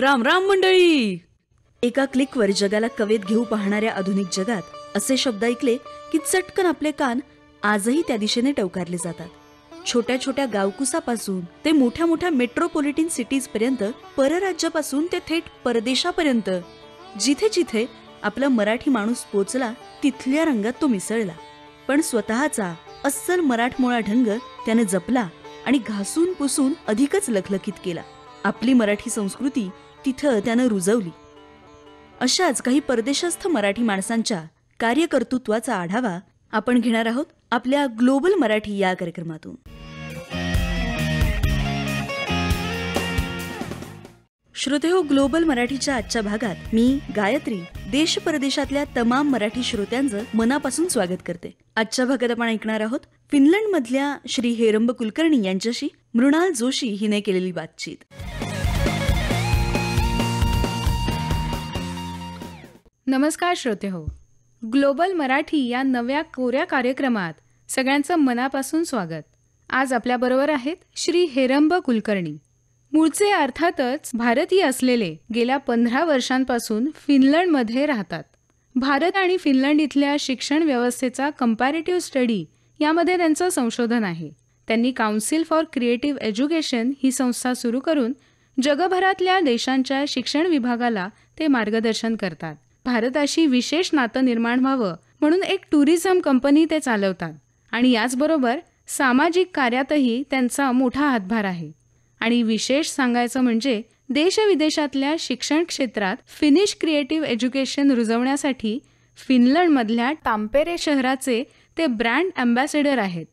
राम राम मंडळी! एका क्लिकवर जगाला कवेत घेऊ पाहणाऱ्या आधुनिक जगात असे शब्द ऐकले की चटकन आपले कान आजही त्या दिशेने टवकारले जातात. छोट्या छोट्या गावकुसापासून ते मोठ्या मोठ्या मेट्रोपॉलिटन सिटीज पर्यंत परराज्यापासून ते थेट परदेशापर्यंत जिथे जिथे आपला मराठी माणूस पोचला तिथल्या रंगात तो मिसळला. पण स्वतःचा अस्सल मराठमोळा ढंग त्याने जपला आणि घासून पुसून अधिकच लखलखीत केला. आपली मराठी संस्कृती तिथं त्यानं रुजवली. अशाच काही परदेशस्थ मराठी माणसांच्या कार्यकर्तृत्वाचा आढावा आपण घेणार आहोत आपल्या ग्लोबल मराठी या कार्यक्रमातून. श्रोतेहो ग्लोबल मराठीच्या आजच्या भागात मी गायत्री देश परदेशातल्या तमाम मराठी श्रोत्यांचं मनापासून स्वागत करते. आजच्या भागात आपण ऐकणार आहोत फिनलंड मधल्या श्री हेरंब कुलकर्णी यांच्याशी मृणाल जोशी हिने केलेली बातचीत. नमस्कार श्रोते हो. ग्लोबल मराठी या नव्या कोऱ्या कार्यक्रमात सगळ्यांचं मनापासून स्वागत. आज आपल्याबरोबर आहेत श्री हेरंब कुलकर्णी. मूळचे अर्थातच भारतीय असलेले गेल्या पंधरा वर्षांपासून फिनलंडमध्ये राहतात. भारत आणि फिनलंड इथल्या शिक्षण व्यवस्थेचा कम्पॅरेटिव्ह स्टडी यामध्ये त्यांचं संशोधन आहे. त्यांनी काउन्सिल फॉर क्रिएटिव्ह एज्युकेशन ही संस्था सुरू करून जगभरातल्या देशांच्या शिक्षण विभागाला ते मार्गदर्शन करतात. भारताशी विशेष नातं निर्माण व्हावं म्हणून एक टुरिझम कंपनी ते चालवतात. आणि याचबरोबर सामाजिक कार्यातही त्यांचा मोठा हातभार आहे. आणि विशेष सांगायचं म्हणजे देशविदेशातल्या शिक्षण क्षेत्रात फिनिश क्रिएटिव्ह एज्युकेशन रुजवण्यासाठी फिनलंडमधल्या टाम्पेरे शहराचे ते ब्रँड अँबॅसेडर आहेत.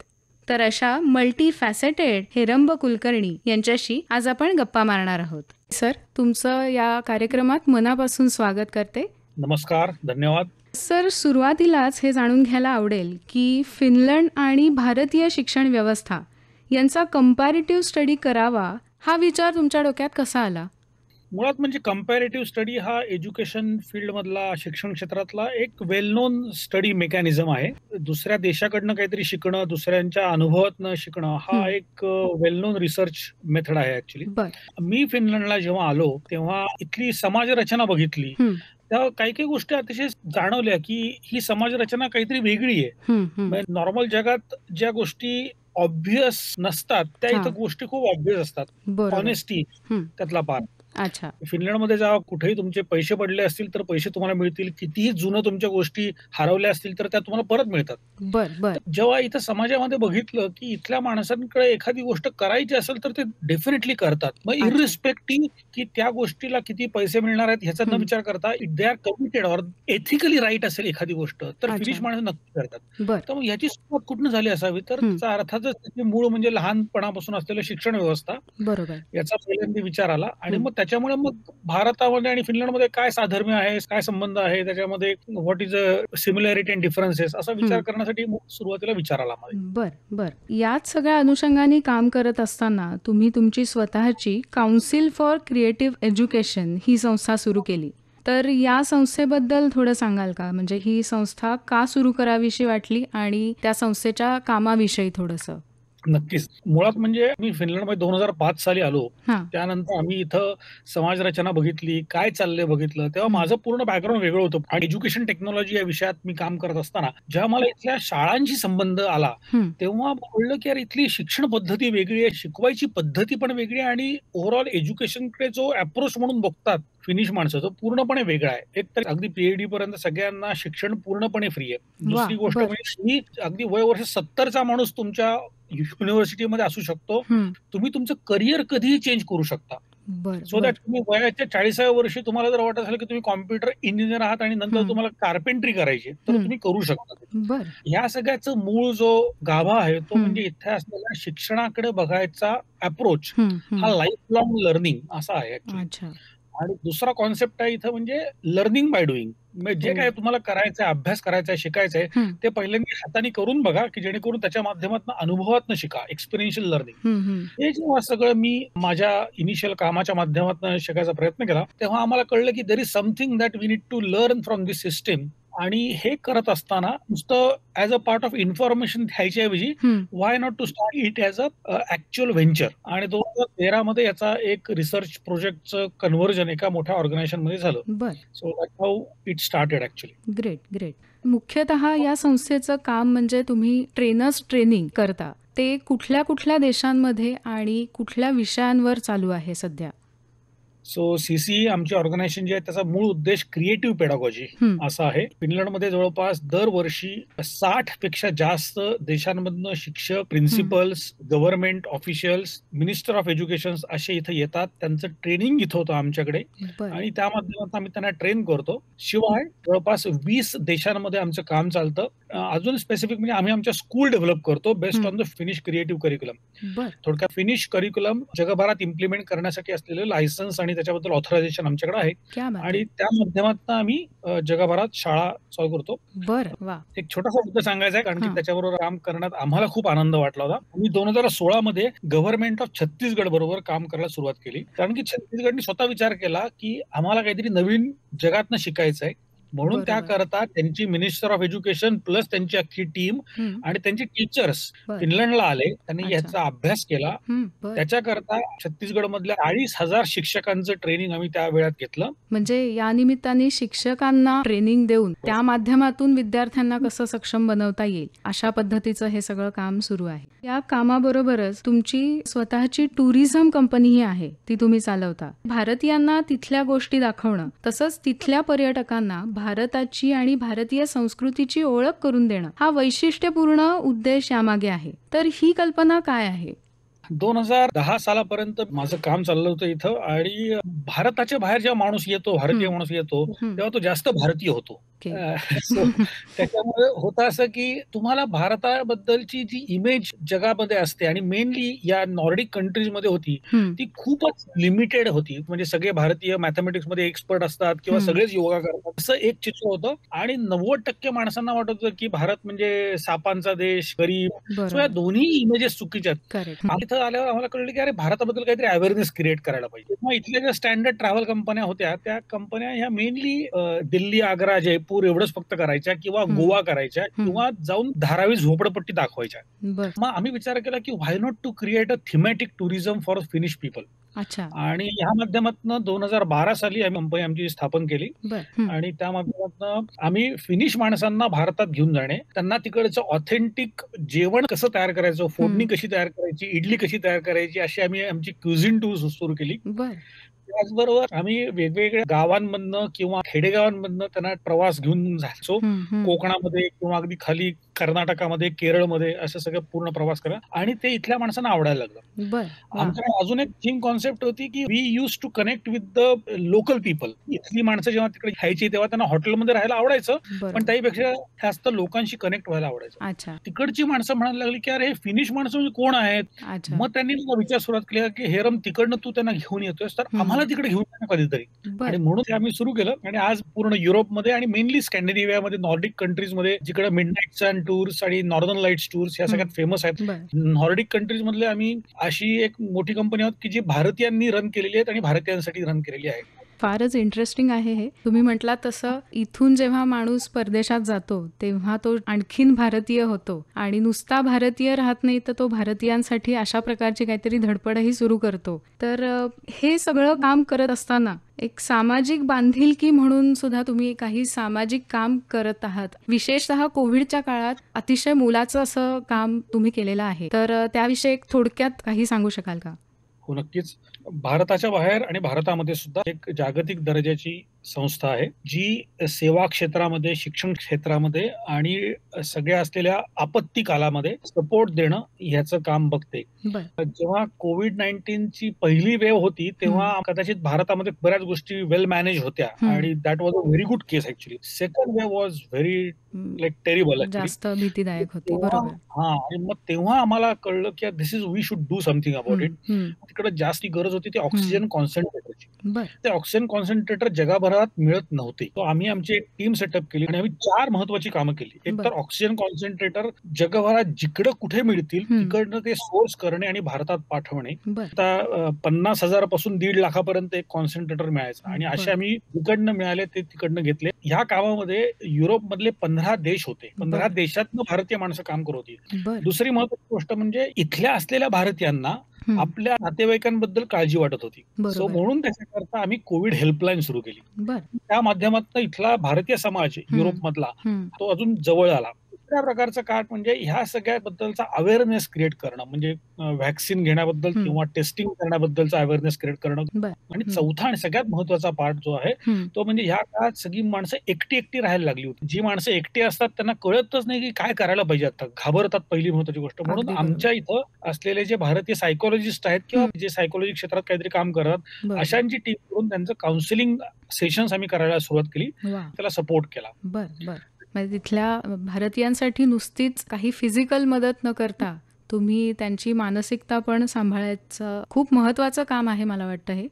तर अशा मल्टी फॅसेटेड हेरंब कुलकर्णी यांच्याशी आज आपण गप्पा मारणार आहोत. सर तुमचं या कार्यक्रमात मनापासून स्वागत करते. नमस्कार धन्यवाद. सर सुरुवातीलाच हे जाणून घ्यायला आवडेल की फिनलंड आणि भारतीय शिक्षण व्यवस्था यांचा कम्पॅरेटिव्ह स्टडी करावा हा विचार तुमच्या डोक्यात कसा आला? मुळात म्हणजे कम्पॅरेटिव्ह स्टडी हा एज्युकेशन फील्ड मधला शिक्षण क्षेत्रातला एक वेल नोन स्टडी मेकॅनिझम आहे. दुसऱ्या देशाकडनं काहीतरी शिकणं दुसऱ्यांच्या अनुभवातनं शिकणं हा. एक वेल नोन रिसर्च मेथड आहे ऍक्च्युली मी फिनलंडला जेव्हा आलो तेव्हा इथली समाज रचना बघितली तेव्हा काही काही गोष्टी अतिशय जाणवल्या की ही समाज रचना काहीतरी वेगळी आहे. नॉर्मल जगात ज्या गोष्टी ऑब्व्हियस नसतात त्या. इथं गोष्टी खूप ऑब्व्हियस असतात ऑनेस्टी. त्यातला पार अच्छा फिनलंडमध्ये जेव्हा कुठेही तुमचे पैसे पडले असतील तर पैसे तुम्हाला मिळतील कितीही जुनं तुमच्या गोष्टी हरवल्या असतील तर त्या तुम्हाला परत मिळतात बर बर जेव्हा इथं समाजामध्ये बघितलं की इथल्या माणसांकडे एखादी गोष्ट करायची असेल तर ते डेफिनेटली करतात मग. इरिस्पेक्टिव्ह की त्या गोष्टीला किती पैसे मिळणार आहेत ह्याचा न. विचार करता they are committed or ethically right असेल एखादी गोष्ट तर. फिनिश माणसं नक्की करतात बर तर मग याची सुरुवात कुठून झाली असावी तर. त्याचा अर्थातच त्याचे मूळ म्हणजे लहानपणापासून असलेलं शिक्षण व्यवस्था बरोबर याचा पहिल्यांदा विचार आला आणि. मग त्याच्यामुळे मग भारतामध्ये आणि फिनलंडमध्ये काय साधर्म्य आहे काय संबंध आहे? त्याच्यामध्ये what is a similarity and differences असा विचार. करण्यासाठी सुरुवातीला विचार आला बर बर. याच सगळ्या अनुषंगाने काम करत असताना तुम्ही तुमची स्वतःची काउन्सिल फॉर क्रिएटिव्ह एज्युकेशन ही संस्था सुरू केली. तर या संस्थेबद्दल थोडं सांगाल का? म्हणजे ही संस्था का सुरू करावीशी वाटली आणि त्या संस्थेच्या कामाविषयी थोडंसं? नक्कीच मुळात म्हणजे मी फिनलंडमध्ये दोन हजार पाच साली आलो त्यानंतर आम्ही इथं समाज रचना बघितली काय चाललंय बघितलं तेव्हा. माझं पूर्ण बॅकग्राऊंड वेगळं होतं आणि एज्युकेशन टेक्नॉलॉजी या विषयात मी काम करत असताना जेव्हा मला इथल्या शाळांशी संबंध आला. तेव्हा कळलं की यार इथली शिक्षण पद्धती वेगळी आहे शिकवायची पद्धती पण वेगळी आहे आणि ओव्हरऑल एज्युकेशनकडे जो अप्रोच म्हणून बघतात फिनिश माणसं तो पूर्णपणे वेगळा आहे एक तर अगदी पीएचडी पर्यंत सगळ्यांना शिक्षण पूर्णपणे फ्री आहे दुसरी गोष्ट. म्हणजे अगदी वय वर्ष सत्तरचा माणूस तुमच्या युनिव्हर्सिटीमध्ये असू शकतो. तुम्ही तुमचं करिअर कधीही चेंज करू शकता सो दॅट तुम्ही वयाच्या चाळीसाव्या वर्षी तुम्हाला जर वाटत असेल की तुम्ही कॉम्प्युटर इंजिनियर आहात आणि नंतर. तुम्हाला कार्पेंट्री करायची तर. तुम्ही करू शकता ह्या सगळ्याचं मूळ जो गाभा आहे तो. म्हणजे इथे असलेल्या शिक्षणाकडे बघायचा अप्रोच हं, लाईफ लॉंग लर्निंग असा आहे आणि दुसरा कॉन्सेप्ट आहे इथं म्हणजे लर्निंग बाय डुईंग म्हणजे जे हो. काय तुम्हाला करायचं आहे अभ्यास करायचा आहे शिकायचं आहे हं. ते पहिल्यांदा हाताने करून बघा की जेणेकरून त्याच्या माध्यमातून अनुभवातनं शिका एक्सपिरियन्शियल लर्निंग. हे जेव्हा सगळं मी माझ्या इनिशियल कामाच्या माध्यमातून शिकायचा प्रयत्न केला तेव्हा आम्हाला कळलं की there is something that we need to learn from this system आणि हे करत असताना नुसतं as a part of information ऐवजी why not to start it as a actual venture आणि दोन हजार तेरा मध्ये याचा एक रिसर्च प्रोजेक्टचं कन्व्हर्जन एका मोठ्या ऑर्गनायझेशनमध्ये झालं. बर. So how it started actually great great मुख्यतः या संस्थेचं काम म्हणजे तुम्ही ट्रेनर्स ट्रेनिंग करता. ते कुठल्या कुठल्या देशांमध्ये आणि कुठल्या विषयांवर चालू आहे सध्या? सो सीसी आमची ऑर्गनायझेशन जे आहे त्याचा मूळ उद्देश क्रिएटिव्ह पेडागॉजी असा आहे. फिनलंडमध्ये जवळपास दरवर्षी साठपेक्षा जास्त देशांमधनं शिक्षक principals government officials minister of education असे इथे येतात. त्यांचं ट्रेनिंग इथं होतं आमच्याकडे. आणि त्या माध्यमातून आम्ही त्यांना ट्रेन करतो. शिवाय जवळपास वीस देशांमध्ये आमचं काम चालतं. अजून स्पेसिफिक म्हणजे आम्ही आमच्या स्कूल डेव्हलप करतो बेस्ड हं. On the Finnish creative curriculum थोडक्यात फिनिश करिक्युलम जगभरात इम्प्लिमेंट करण्यासाठी असलेलं लायसन्स आणि त्याच्याबद्दल ऑथरायझेशन आमच्याकडे आहे. आणि. त्या माध्यमातून आम्ही जगभरात शाळा चालू करतो. बर एक छोटासा मुद्दा सांगायचा आहे कारण की. त्याच्याबरोबर काम करण्यात आम्हाला खूप आनंद वाटला होता. आम्ही दोन हजार सोळा मध्ये गव्हर्नमेंट ऑफ छत्तीसगड बरोबर काम करायला सुरुवात केली. कारण की छत्तीसगडने स्वतः विचार केला की आम्हाला काहीतरी नवीन जगातनं शिकायचं आहे म्हणून बरोबर. त्याकरता त्यांची मिनिस्टर ऑफ एज्युकेशन प्लस त्यांची अख्खी टीम आणि त्यांचे टीचर्स फिनलंडला आले त्यांनी. याचा अभ्यास केला. त्याच्याकरता छत्तीसगड मधल्या चाळीस हजार शिक्षकांचं ट्रेनिंग आम्ही त्या वेळात घेतलं. म्हणजे या निमित्ताने शिक्षकांना ट्रेनिंग देऊन त्या माध्यमातून विद्यार्थ्यांना कसं सक्षम बनवता येईल अशा पद्धतीचं हे सगळं काम सुरू आहे. या कामाबरोबरच तुमची स्वतःची टुरिझम कंपनीही आहे ती तुम्ही चालवता. भारतीयांना तिथल्या गोष्टी दाखवणं तसंच तिथल्या पर्यटकांना भारताची आणि भारतीय संस्कृतीची ओळख करून देणं हा वैशिष्ट्यपूर्ण उद्देश यामागे आहे. तर ही कल्पना काय आहे? दोन हजार दहा सालापर्यंत माझं काम चाललं होतं इथं आणि भारताच्या बाहेर जेव्हा माणूस येतो भारतीय. माणूस येतो तेव्हा तो जास्त भारतीय होतो. त्याच्यामुळे होतं असं की तुम्हाला भारताबद्दलची जी इमेज जगामध्ये असते आणि मेनली या नॉर्डिक कंट्रीजमध्ये होती ती खूपच लिमिटेड होती. म्हणजे सगळे भारतीय मॅथमॅटिक्समध्ये एक्सपर्ट असतात किंवा. सगळेच योगा करतात. असं एक चित्र होतं आणि नव्वद टक्के माणसांना वाटत होतं की भारत म्हणजे सापांचा देश गरीब. सो या दोन्ही इमेजेस चुकीच्या आहेत. इथं आल्यावर आम्हाला कळलं की अरे भारताबद्दल काहीतरी अवेअरनेस क्रिएट करायला पाहिजे. मग इथल्या ज्या स्टँडर्ड ट्रॅव्हल कंपन्या होत्या त्या कंपन्या ह्या मेनली दिल्ली आग्रा जयपूर एवढंच फक्त करायच्या किंवा. गोवा करायच्या किंवा जाऊन धारावी झोपडपट्टी दाखवायच्या. मग आम्ही विचार केला की why not to create a thematic tourism for Finnish people अच्छा. आणि ह्या माध्यमातून दोन हजार बारा साली आम्ही कंपनी आमची स्थापन केली. बर. हं, आणि त्या माध्यमातून आम्ही फिनिश माणसांना भारतात घेऊन जाणे त्यांना तिकडचं ऑथेंटिक जेवण कसं तयार करायचं फोडणी. कशी तयार करायची इडली कशी तयार करायची अशी आम्ही आमची क्युझिन टूर सुरू केली. बर. त्याचबरोबर आम्ही वेगवेगळ्या गावांमधनं किंवा खेडेगावांमधनं त्यांना प्रवास घेऊन जायचो. हं, हं. कोकणामध्ये किंवा अगदी खाली कर्नाटकामध्ये केरळमध्ये असं सगळं पूर्ण प्रवास करा आणि ते इथल्या माणसांना आवडायला लागलं. आमच्याकडे अजून एक थीम कॉन्सेप्ट होती की we use to connect with the local people इथली माणसं जेव्हा तिकडे घ्यायची तेव्हा त्यांना हॉटेलमध्ये राहायला आवडायचं पण त्याहीपेक्षा जास्त लोकांशी कनेक्ट व्हायला आवडायचं. तिकडची माणसं म्हणायला लागली की अरे फिनिश माणसं म्हणजे कोण आहेत? मग त्यांनी मला विचार सुरुवात केली की हेरम तिकडनं तू त्यांना घेऊन येतोयस. तर हम्म. आम्हाला तिकडे घेऊन जा ना कधीतरी आणि म्हणून ते आम्ही सुरू केलं. आणि आज पूर्ण युरोपमध्ये आणि मेनली स्कॅन्डिनेव्हियामध्ये नॉर्डिक कंट्रीजमध्ये जिकडे मिडनाईट सन टूर्स आणि नॉर्दर्न लाईट्स टूर्स ह्या सगळ्यात फेमस आहेत. नॉर्डिक कंट्रीज मधले आम्ही अशी एक मोठी कंपनी आहोत की जी भारतीयांनी रन केलेली आहेत आणि भारतीयांसाठी रन केलेली आहे. फारच इंटरेस्टिंग आहे हे. तुम्ही म्हटला तसं इथून जेव्हा माणूस परदेशात जातो तेव्हा तो आणखीन भारतीय होतो. आणि नुसता भारतीय राहत नाही तर तो भारतीयांसाठी अशा प्रकारची काहीतरी धडपडही सुरू करतो. तर हे सगळं काम करत असताना एक सामाजिक बांधिलकी म्हणून सुद्धा तुम्ही काही सामाजिक काम करत आहात. विशेषतः कोविडच्या काळात अतिशय मोलाचं असं काम तुम्ही केलेलं आहे. तर त्याविषयी थोडक्यात काही सांगू शकाल का? हो नक्कीच. भारताच्या बाहेर आणि भारतामध्ये सुद्धा एक जागतिक दर्जाची संस्था आहे जी सेवा क्षेत्रामध्ये शिक्षण क्षेत्रामध्ये आणि सगळ्या असलेल्या आपत्ती कालामध्ये सपोर्ट देणं ह्याचं काम बघते. जेव्हा कोविड नाईन्टीनची पहिली वेव्ह होती तेव्हा कदाचित भारतामध्ये बऱ्याच गोष्टी वेल मॅनेज होत्या. आणि that was a very good case actually second wave was very like terrible जास्त भीतीदायक होती बरोबर. हा आणि मग तेव्हा आम्हाला कळलं की this is we should do something about it. तिकडे जास्ती गरज होती ती ऑक्सिजन कॉन्सन्ट्रेटरची ते ऑक्सिजन कॉन्सन्ट्रेटर जगाभरात मिळत नव्हते तो आम्ही आमची एक टीम सेटअप केली आणि आम्ही चार महत्वाची कामं केली एक तर. ऑक्सिजन कॉन्सन्ट्रेटर जगभरात जिकडं कुठे मिळतील. तिकडनं ते सोर्स करणे आणि भारतात पाठवणे आता पन्नास हजारापासून दीड लाखापर्यंत एक कॉन्सन्ट्रेटर मिळायचं आणि असे. आम्ही तिकडनं मिळाले ते तिकडनं घेतले ह्या कामामध्ये युरोप मधले पंधरा देश होते पंधरा. देशातनं भारतीय माणसं काम करत होती दुसरी महत्वाची गोष्ट म्हणजे इथल्या असलेल्या भारतीयांना. आपल्या नातेवाईकांबद्दल काळजी वाटत होती. सो म्हणून त्याच्याकरता आम्ही कोविड हेल्पलाईन सुरू केली. त्या माध्यमातून इथला भारतीय समाज युरोप मधला. तो अजून जवळ आला. दुसऱ्या प्रकारचं काय म्हणजे ह्या सगळ्याबद्दलचा अवेअरनेस क्रिएट करणं म्हणजे व्हॅक्सिन घेण्याबद्दल. किंवा टेस्टिंग करण्याबद्दलचा अवेअरनेस क्रिएट करणं. आणि. चौथा आणि सगळ्यात महत्त्वाचा पार्ट जो आहे. तो म्हणजे ह्या काळात सगळी माणसं एकटी एकटी राहायला लागली होती जी माणसं एकटी असतात त्यांना कळतच नाही की काय करायला पाहिजे आता घाबरतात पहिली महत्वाची गोष्ट म्हणून. आमच्या इथं असलेले जे भारतीय सायकोलॉजिस्ट आहेत किंवा जे सायकोलॉजी क्षेत्रात काहीतरी काम करतात अशांची टीम करून त्यांचं काउन्सिलिंग सेशन्स आम्ही करायला सुरुवात केली त्याला सपोर्ट केला म्हणजे तिथल्या भारतीयांसाठी नुसतीच काही फिजिकल मदत न करता तुम्ही त्यांची मानसिकता पण सांभाळायचं खूप महत्वाचं काम आहे मला वाटतं हे.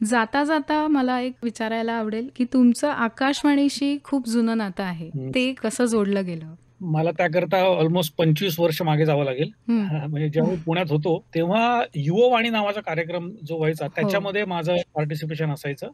जाता जाता मला एक विचारायला आवडेल की तुमचं आकाशवाणीशी खूप जुनं नातं आहे. ते कसं जोडलं गेलं? मला त्याकरता ऑलमोस्ट पंचवीस वर्ष मागे जावं लागेल. म्हणजे जेव्हा मी पुण्यात होतो तेव्हा युववाणी नावाचा कार्यक्रम जो व्हायचा हो. त्याच्यामध्ये माझं पार्टिसिपेशन असायचं.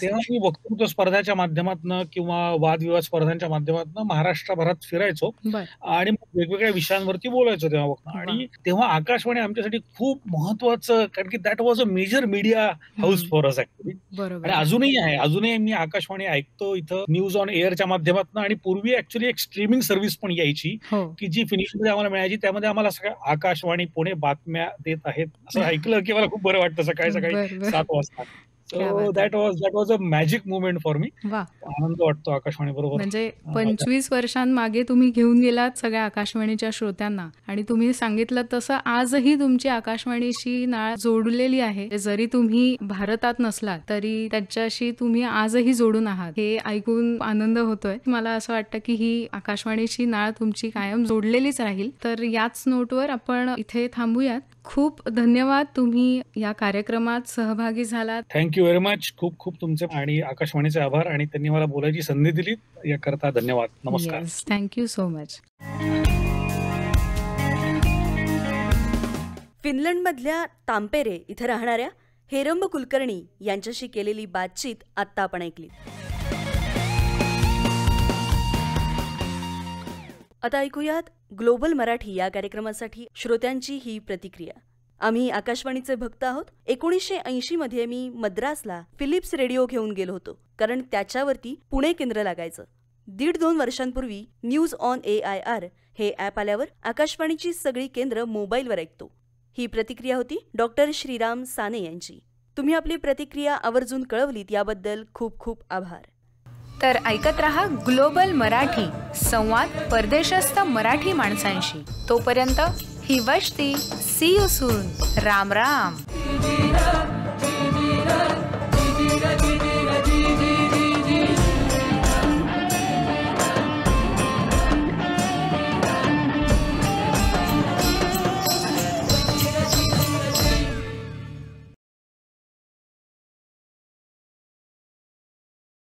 तेव्हा मी वक्तृत्व स्पर्धाच्या माध्यमातून किंवा वादविवाद स्पर्धांच्या माध्यमातून महाराष्ट्रभरात फिरायचो आणि मग वेगवेगळ्या विषयांवरती बोलायचो तेव्हा आणि तेव्हा आकाशवाणी आमच्यासाठी खूप महत्वाचं कारण की that was a major media house. For us actually आणि अजूनही आहे अजूनही मी आकाशवाणी ऐकतो इथं न्यूज ऑन एअरच्या माध्यमातून आणि पूर्वी ऍक्च्युली एक स्ट्रीमिंग सर्व्हिस पण यायची हो. की जी फिनिशमध्ये आम्हाला मिळायची त्यामध्ये आम्हाला सगळ्या आकाशवाणी पुणे बातम्या देत आहेत. असं ऐकलं की मला खूप बरं वाटतं सकाळी सकाळी सात वाजता. That was that was a magic movement for me आनंद वाटतो आकाशवाणी बरोबर. म्हणजे पंचवीस वर्षांमागे तुम्ही घेऊन गेलात सगळ्या आकाशवाणीच्या श्रोत्यांना आणि तुम्ही सांगितलं तसं आजही तुमची आकाशवाणीशी नाळ जोडलेली आहे. जरी तुम्ही भारतात नसलात तरी त्याच्याशी तुम्ही आजही जोडून आहात. हे ऐकून आनंद होतोय. मला असं वाटतं की ही आकाशवाणीची नाळ तुमची कायम जोडलेलीच राहील. तर याच नोटवर आपण इथे थांबूयात. खूप धन्यवाद तुम्ही या कार्यक्रमात सहभागी झालात. थँक्यू व्हेरी मच खूप खूप तुमचे आणि आकाशवाणीचे आभार आणि त्यांनी मला बोलायची संधी दिली. याकरता धन्यवाद. नमस्कार. थँक्यू सो मच फिनलंडमधल्या तांपेरे इथं राहणाऱ्या हेरंब कुलकर्णी यांच्याशी केलेली बातचीत आत्ता आपण ऐकली. आता ऐकूयात ग्लोबल मराठी या कार्यक्रमासाठी श्रोत्यांची ही प्रतिक्रिया. आम्ही आकाशवाणीचे भक्त आहोत. एकोणीसशे ऐंशी मध्ये मी मद्रासला फिलिप्स रेडिओ घेऊन गेलो होतो. कारण त्याच्यावरती पुणे केंद्र लागायचं. दीड दोन वर्षांपूर्वी news on A I R हे ॲप आल्यावर आकाशवाणीची सगळी केंद्र मोबाईलवर ऐकतो. ही प्रतिक्रिया होती डॉक्टर श्रीराम साने यांची. तुम्ही आपली प्रतिक्रिया आवर्जून कळवलीत याबद्दल खूप खूप आभार. तर ऐकत रहा ग्लोबल मराठी संवाद परदेशस्थ मराठी माणसांशी. तोपर्यंत ही वशती see you soon. Ram Ram.